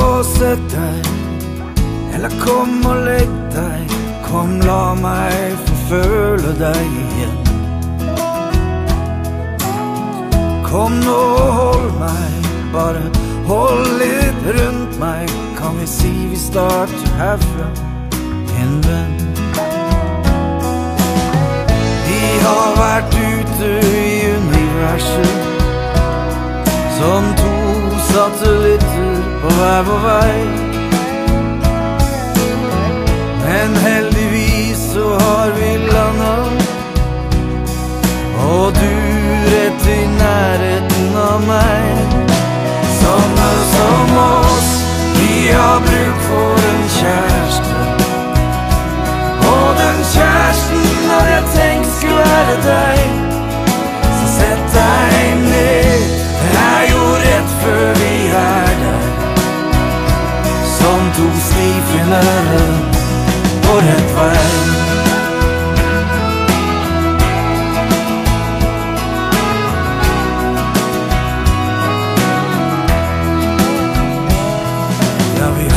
Og sett deg, eller kom og legg deg. Kom, la meg få føle deg igjen. Kom nå hold meg, bare hold litt rundt meg. Kan vi si vi starter herfra, en venn? Vi har vært ute i universet som to satellitter på hver vår vei. Men heldigvis så har vi landa, og du rett i nærheten av meg. Sånne som oss, vi har bruk for en kjæreste. Og den kjæresten har jeg tenkt skulle være deg.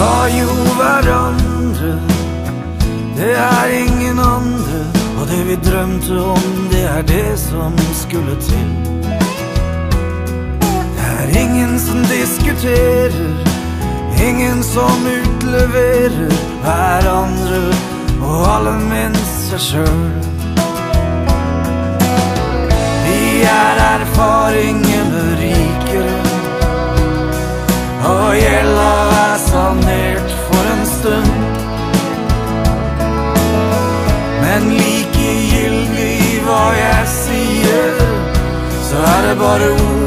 Har jo hverandre. Det er ingen andre. Og det vi drømte om, det er det som skulle til. Det er ingen som diskuterer. Ingen som utleverer hverandre, og alle minst seg sjøl. Vi er erfaringene Men likegyldig hva jeg sier, så er det bare ord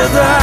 Og